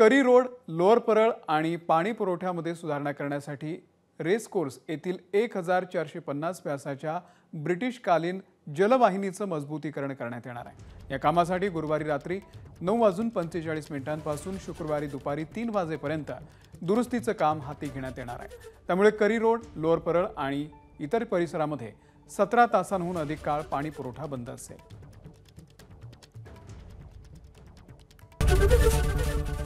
करी road lower Parel आणि पाणी पुरवठ्यामध्ये सुधारणा करण्यासाठी रेस कोर्स येथील एक हजार चारशे पन्नास व्यासाच्या ब्रिटिशकालीन जलवाहिनीचं मजबूतीकरण करण्यात येणार आहे. या कामासाठी गुरुवारी रात्री नऊ वाजून पंचेचाळीस मिनिटांपासून शुक्रवारी दुपारी तीन वाजेपर्यंत दुरुस्तीचं काम हाती घेण्यात येणार आहे. त्यामुळे करी रोड लोअर परळ आणि इतर परिसरामध्ये सतरा तासांहून अधिक काळ पाणी पुरवठा बंद असेल.